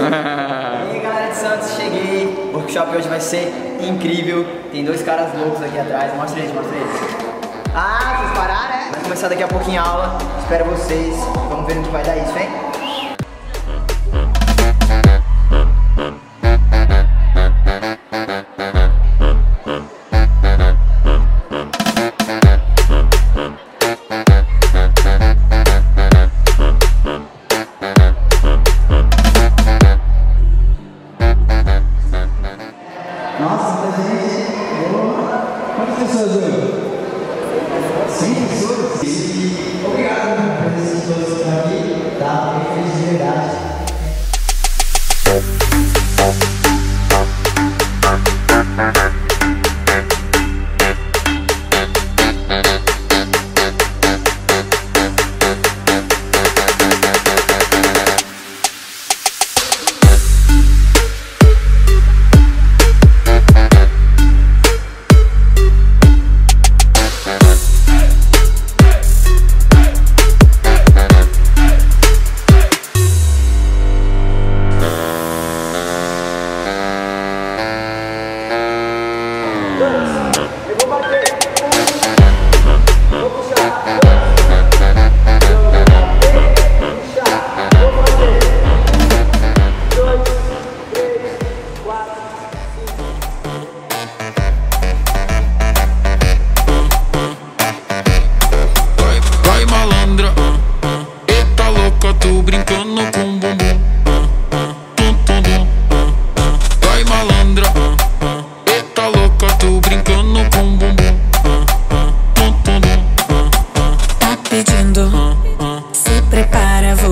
e aí galera de Santos, cheguei. O workshop hoje vai ser incrível. Tem dois caras loucos aqui atrás. Mostra eles, mostra eles. Ah, vocês pararam, né? Vai começar daqui a pouquinho a aula. Espero vocês. Vamos ver no que vai dar isso, hein?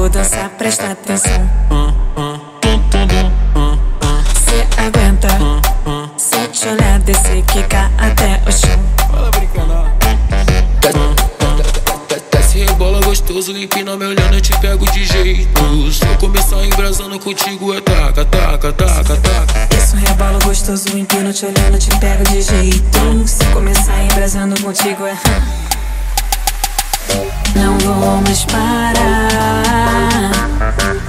Vou dançar, presta atenção. Se aguenta, se te olhar, descer, quicar até o chão. Desce rebola gostoso, empina me olhando, eu te pego de jeito. Se eu começar embrasando contigo, é taca, taca, taca, taca. Isso rebalo gostoso, empino, te olhando, te pego de jeito. Se começar embrasando contigo é. Não vou mais parar.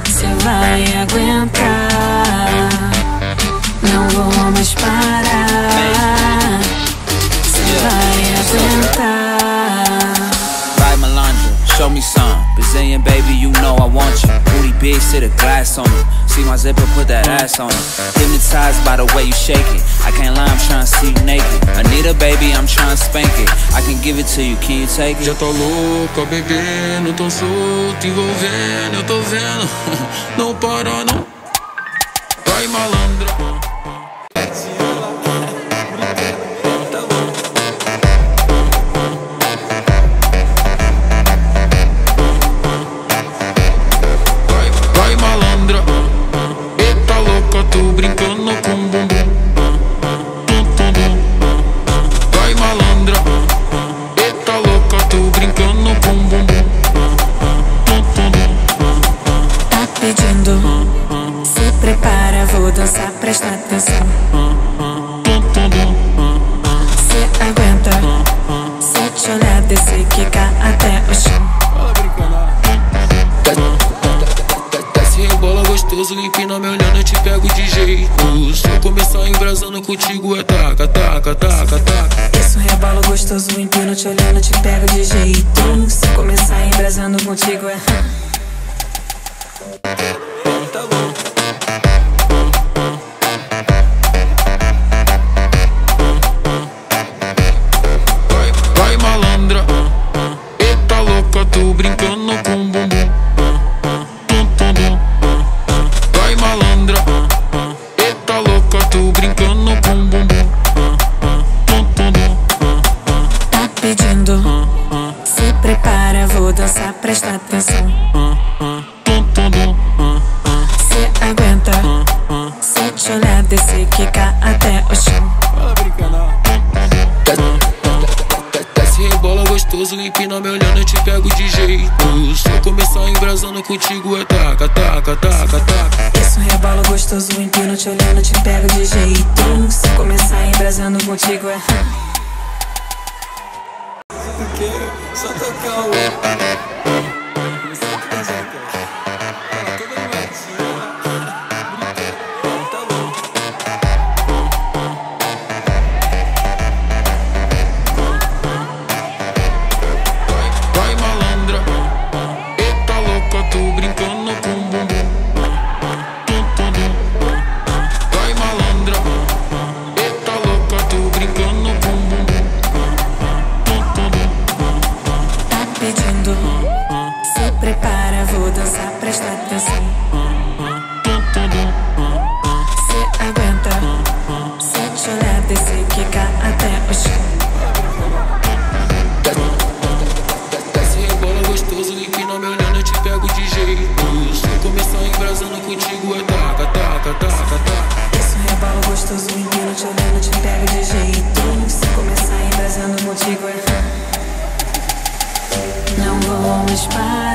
Cê vai aguentar. Big, sit a glass on it. See my zipper, put that ass on it. Hypnotized by the way you shake it. I can't lie, I'm trying to see you naked. Anita baby, I'm trying to spank it. I can give it to you, can you take Já it? tá louca, bebendo, tão solto, envolvendo, eu tô vendo. Não para, não. Vai malandra. Embrasando contigo, é taca, taca, taca, taca. Isso rebalo gostoso, empino, te olhando, te pego de jeito. Se começar embrasando contigo é. Prepara, vou dançar, presta atenção. Se aguenta, se te olhar, descer, quicar até o chão. Desce rebola gostoso, empina me olhando, eu te pego de jeito. Se eu começar embrasando contigo, é taca, taca, taca, taca. Isso rebalo gostoso, empino, te olhando, te pego de jeito. Se começar embrasando contigo é. perché sotto il collo presta atenção. Cê aguenta, cê te olhar desse quica até o chão. Desce rebola gostoso e que não me olhando eu te pego de jeito. Se começar embrasando contigo é taca, taca, taca, taca. Isso rebola gostoso, menino te olhando te pego de jeito. Se começar embrasando contigo é. Não vou mais parar.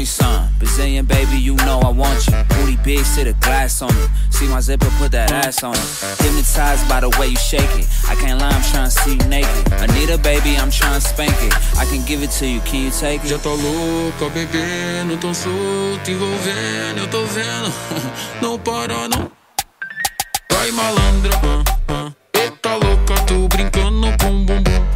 me some. Brazilian baby, you know I want you. Booty big, sit a glass on it. See my zipper, put that ass on it. Hypnotized by the way you shake it. I can't lie, I'm trying to see you naked. Anita, baby, I'm trying to spank it. I can give it to you, can you take it? Já tô louco, bebendo, tão solto, envolvendo, eu tô vendo. Não para, não. Vai malandra. Eita louca, tô brincando com bumbum.